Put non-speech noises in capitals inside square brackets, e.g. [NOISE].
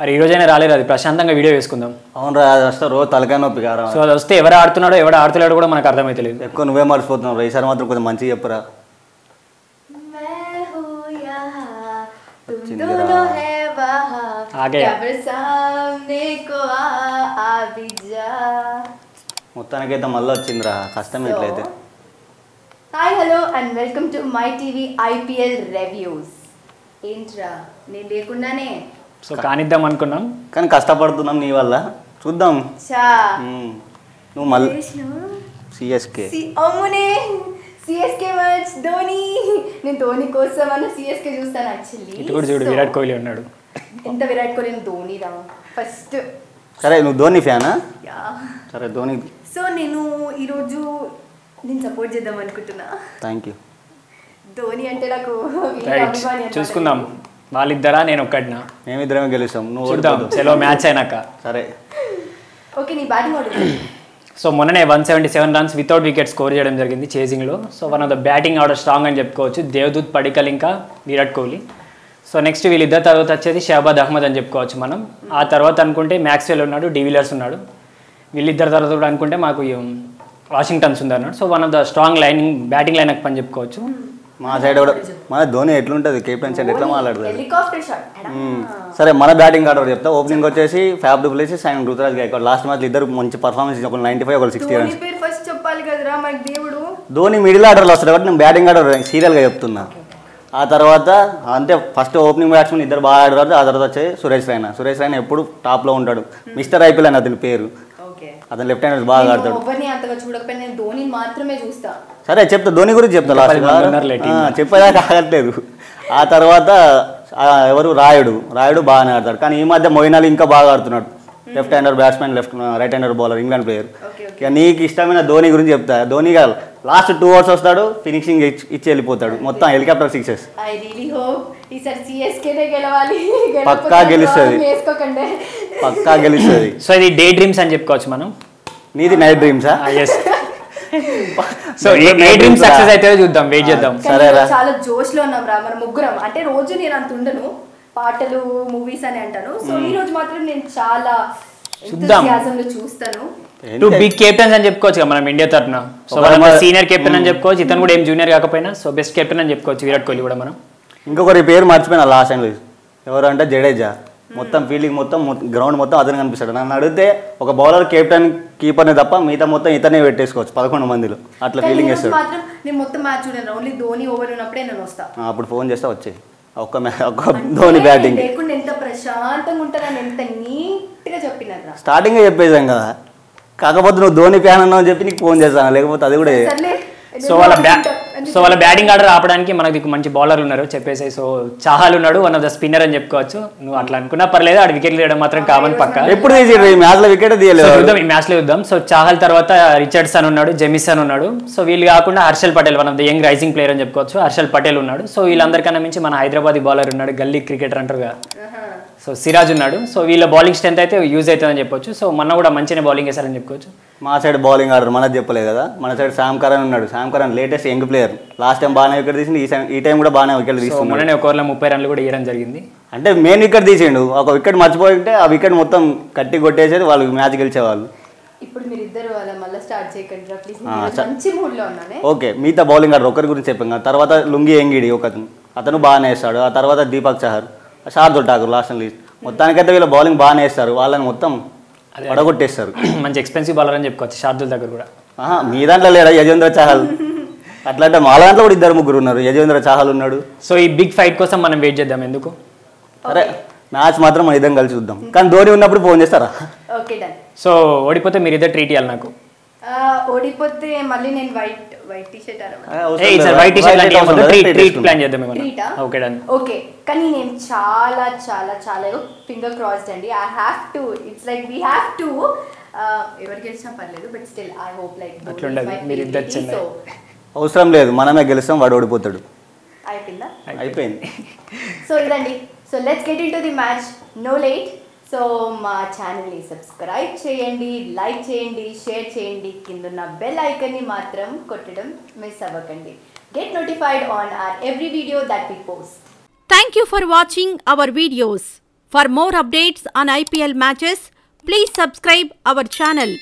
అరే ఈ రోజైనా రాలేదు అది ప్రశాంతంగా వీడియో వేసుకుందాం అవును రా అది వస్తే రోజు తలకాయ నొప్పి కారా సో అది వస్తే ఎవరు ఆడుతున్నాడో ఎవరు ఆడుతున్నాడో కూడా మనకు అర్థమైతలేదు ఎక్కువ నువ్వే మర్చిపోతున్నావు రా ఈసారి మాత్రం కొంచెం మంచిగా చెప్పురా मैं हूँ यहाँ तुम चिंदिरा। दोनों है वहाँ आ गया। क्या फिर सामने को आ आ भी जा మొత్తానికైతే మళ్ళీ వచ్చిందిరా కష్టం ఎట్లయితే hi hello and welcome to my TV IPL reviews ఏంట్రా నేను లేకుండానే సో కానిద్దాం అనుకున్నాం. కానీ కష్టపడుతున్నాం నీ వల్ల. చూద్దాం. నువ్వు మళ్ళీ సిఎస్కే అమ్మునే సిఎస్కే మ్యాచ్ ధోని. నేను ధోని కోసం అన్న సిఎస్కే చూస్తాను యాక్చువల్లీ ఇటు కూడా చూడు విరాట్ కోహ్లీ ఉన్నాడు. ఎంత విరాట్ కోహ్లీ ధోని రా. ఫస్ట్ సరే నువ్వు ధోని ఫ్యానా? యా. సరే ధోని. సో నేను ఈరోజు నేను సపోర్ట్ చేద్దాం అనుకుంటున్నా. థ్యాంక్ యూ ధోని అంటే నాకు. చూసుకుందాం. వాళ్ళిద్దరా నేను ఒక్కడినా? మేమిద్దరమే గెలుస్తాం. నువ్వు చూద్దాం. సెలవు మ్యాచ్ అయినాక. సరే. ఓకే నీ బ్యాటింగ్ ఆర్డర్ సో మొన్ననే one seventy seven runs without wicket score చేయడం జరిగింది చేసింగ్లో. So one of the batting order strong అని చెప్పుకోవచ్చు. దేవదూత్ పడికల్ ఇంకా విరాట్ కోహ్లీ. సో నెక్స్ట్ వీళ్ళిద్దరు తర్వాత వచ్చేది షహబాద్ అహ్మద్ అని చెప్పుకోవచ్చు మనం. ఆ తర్వాత అనుకుంటే మ్యాక్స్వెల్ ఉన్నాడు డివిలర్స్ ఉన్నాడు. వీళ్ళిద్దరు తర్వాత కూడా అనుకుంటే మాకు వాషింగ్టన్స్ ఉంది అన్నాడు so one of the strong lining batting line అని చెప్పుకోవచ్చు. మా సైడ్ కూడా. మన ధోని ఎట్లుంటుంది? కెప్టెన్ సైడ్ ఎట్లా మ్మ్. సరే మన బ్యాటింగ్ ఆర్డర్ చెప్తా. ఓపెనింగ్ వచ్చేసి Faf du Plessis and Ruturaj Gaikwad last match ఇద్దరు మంచి పర్ఫార్మెన్స్ ఒకరు నైంటీ ఫైవ్ ఒకరు సిక్స్టీ రన్స్ ధోని మిడిల్ ఆర్డర్లో వస్తారు కాబట్టి నేను బ్యాటింగ్ ఆర్డర్ సీరియల్గా చెప్తున్నా. ఆ తర్వాత అంటే ఫస్ట్ ఓపెనింగ్ బ్యాట్స్మెన్ ఇద్దరు బాగా ఆడారు ఆ తర్వాత వచ్చేసి సురేష్ రైనా. సురేష్ రైనా ఎప్పుడు టాప్లో ఉంటాడు. మిస్టర్ ఐపీఎల్ అని అతని పేరు. అతను లెఫ్ట్ హ్యాండ్ బాగా ఆడతాడు. ఎవరిని అంతగా చూడకపోయినా నేను ధోని మాత్రమే చూస్తా. సరే చెప్తా. ధోని గురించి చెప్తా లాస్ట్. చెప్పేదాకా ఆగట్లేదు. ఆ తర్వాత ఎవరు? రాయుడు. రాయుడు బాగానే ఆడతాడు. కానీ ఈ మధ్య మొయినాలు ఇంకా బాగా ఆడుతున్నాడు. Left hander batsman left right hander bowler England player ఇక నీకు ఇష్టమైన ధోని గురించి చెప్తా. ధోని కాదు లాస్ట్ టూ అవర్స్ వస్తాడు ఫినిషింగ్ ఇచ్చి వెళ్ళిపోతాడు. మొత్తం హెలికాప్టర్ సిక్సెస్ పక్కా గెలుస్తది. పక్కా గెలుస్తుంది. సో ఇది డే డ్రీమ్స్ అని చెప్పుకోవచ్చు మనం. నీది night డ్రీమ్సా yes so a dream success అయితే చూద్దాం వెయిట్ చేద్దాం. కానీ సరేరా. చాలా జోష్లో ఉన్నాం రా. మన ముగ్గురం. అంటే రోజు నేను అంత ఉండను. పాటలు మూవీస్ అని అంటాను. సో ఈ రోజు మాత్రం నేను చాలా చూస్తాను. టూ బిగ్ కెప్టెన్స్ అని చెప్పుకోవచ్చు కదా మనం ఇండియా తరఫున సో మన- సీనియర్ కెప్టెన్ అని చెప్పుకోవచ్చు ఇతను కూడా ఏం జూనియర్ కాకపోయినా సో బెస్ట్ కెప్టెన్ అని చెప్పుకోవచ్చు విరాట్ కోహ్లీ కూడా మనం. ఇంకొకరి పేరు మర్చిపోయినా లాస్ట్ టైం ఎవరు అంటే జడేజా. మొత్తం ఫీల్డింగ్ మొత్తం గ్రౌండ్ మొత్తం అతను కనిపిస్తాడు. నన్ను అడిగితే ఒక బౌలర్ కెప్టెన్ కీపర్ని తప్ప మిగతా మొత్తం ఇతనే పెట్టేసుకోవచ్చు పదకొండు మందిలో. అట్లా రోజు చేస్తాడు. మాత్రం నేను మొత్తం మ్యాచ్ చూడను. ఓన్లీ ధోని ఓవర్ ఉన్నప్పుడే నేను వస్తా. ఆ, అప్పుడు ఫోన్ చేస్తే వచ్చేయి. ఒక్క మ్యా ఒక్క ధోని బ్యాటింగ్. ఎంత ప్రశాంతంగా ఉంటారని ఎంత నీట్గా చెప్పినారా స్టార్టింగ్ చెప్పేసాం కదా. కాకపోతే నువ్వు ధోని ఫ్యాన్ అన్నావు అని చెప్పి నీకు ఫోన్ చేస్తాను లేకపోతే అది కూడా సో వాళ్ళ బ్యా సో వాళ్ళ బ్యాటింగ్ ఆర్డర్ ఆపడానికి మనకి మంచి బౌలర్ ఉన్నారు చెప్పేసి. సో చాహల్ ఉన్నాడు వన్ ఆఫ్ ద స్పిన్నర్ అని చెప్పుకోవచ్చు. నువ్వు అట్లా అనుకున్నా పర్లేదు ఆడు వికెట్లు తీయడం మాత్రం కామన్ పక్క. ఎప్పుడు ఈ మ్యాచ్లో వికెట్ సో తీయలేదు. చూద్దాం ఈ మ్యాచ్లో చూద్దాం. సో చాహల్ తర్వాత రిచర్డ్సన్ ఉన్నాడు జెమిసన్ ఉన్నాడు. సో వీళ్ళు కాకుండా Harshal Patel one of the young rising player అని చెప్పుకోవచ్చు. హర్షల్ పటేల్ ఉన్నాడు. సో వీళ్ళందరికన్నా మించి మన హైదరాబాద్ బౌలర్ ఉన్నాడు గల్లీ క్రికెటర్ అంటారు కదా. సో సిరాజ్ ఉన్నాడు. సో వీళ్ళ బౌలింగ్ స్ట్రెంత్ అయితే యూజ్ అవుతుందని చెప్పొచ్చు. సో మొన్న కూడా మంచిగా బౌలింగ్ వేశారని చెప్పుకోవచ్చు. మా సైడ్ బౌలింగ్ ఆర్డర్ మనది చెప్పలేదు కదా. మన సైడ్ శామ్ కరణ్ ఉన్నాడు. Sam Curran latest young player last time బాగానే వికెట్ తీసింది ఈ టైం- ఈ టైం కూడా బాగానే వికెట్ తీసుకున్నాడు మొన్ననే ఒక ఓవర్లో ముప్పై రన్లు కూడా ఇవ్వడం జరిగింది. అంటే మెయిన్ వికెట్ తీసిండు. ఒక వికెట్ మర్చిపోయింటే ఆ వికెట్ మొత్తం కట్టి కొట్టేసేది వాళ్ళు మ్యాచ్ గెలిచేవాళ్ళు. ఇప్పుడు మీరు ఇద్దరు అలా మళ్ళీ స్టార్ట్ చేయకండి ప్లీజ్ మంచి మూడ్లో ఉన్నానే. ఓకే మిగతా బౌలింగ్ ఆర్డర్ ఒకరి గురించి చెప్పాం కదా తర్వాత లుంగి ఎంగిడి ఒక అతను అతను బాగానే వేస్తాడు. ఆ తర్వాత దీపక్ చహర్. శార్దుల్ ఠాకూర్ లాస్ట్ లీస్ట్ మొత్తానికైతే వీళ్ళు బౌలింగ్ బాగానే వేస్తారు. వాళ్ళని మొత్తం పడగొట్టేస్తారు. [CLEARS THROAT] మంచి ఎక్స్పెన్సివ్ బౌలర్ అని చెప్పుకోవచ్చు షార్దుల్ దగ్గర కూడా. మీ దాంట్లో లేడా యజేంద్ర చాహల్? [LAUGHS] అట్లా అంటే మా దాంట్లో కూడా ఇద్దరు ముగ్గురు ఉన్నారు. యజేంద్ర చాహల్ ఉన్నాడు. సో ఈ బిగ్ ఫైట్ కోసం మనం వెయిట్ చేద్దాం ఎందుకు? సరే మ్యాచ్ మాత్రం మన ఇద్దరం కలిసి చూద్దాం. కానీ ధోని ఉన్నప్పుడు ఫోన్ చేస్తారా? ఓకే డన్ సో ఓడిపోతే మీరు ఇద్దరు ట్రీట్ ఇవ్వాలి నాకు. ఓడిపోతే మళ్ళీ నేను white white T-shirt a sir white T-shirt లాంటి ఏమొద్దు ట్రీట్ ట్రీట్ ప్లాన్ చేద్దాం ఓకే డన్ ఓకే కానీ నేను చాలా చాలా చాలా ఫింగర్ క్రాస్డ్ అండి. I have to it's like we have to ఎవరికి గెలిచినా పర్లేదు but still I hope like అట్లుండదు. మీరు ఇద్దరు అవసరం లేదు. మనమే గెలుస్తాం వాడు ఓడిపోతాడు. అయిపోయిందా? అయిపోయింది. సో [LAUGHS] ఇదండి. So let's get into the match no late so మా ఛానల్ని సబ్స్క్రైబ్ చేయండి లైక్ చేయండి షేర్ చేయండి కిందన్న బెల్ ఐకన్ని మాత్రం కొట్టడం మిస్ అవ్వకండి get notified on our every video that we post thank you for watching our videos for more updates on IPL matches please subscribe our channel